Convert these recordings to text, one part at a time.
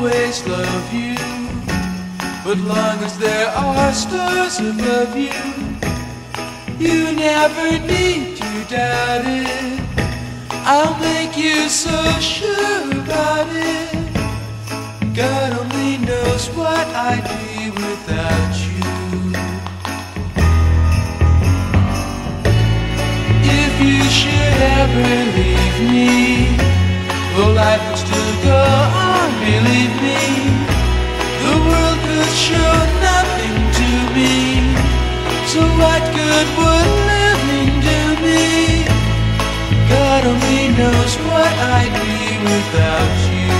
always love you. But long as there are stars above you, you never need to doubt it. I'll make you so sure about it. God only knows what I'd be without you. If you should ever leave me, the life would still go on, believe me. The world could show nothing to me. So what good would living do me? God only knows what I'd be without you.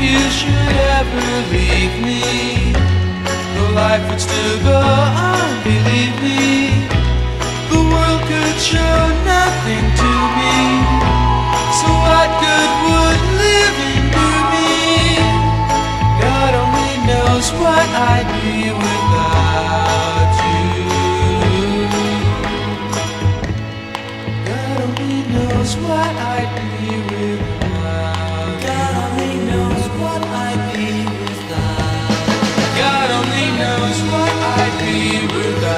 You should ever leave me, the life would still go on, believe me. The world could show nothing to me. So what good would living do me? God only knows what I'd be without you. God only knows what I'd be we were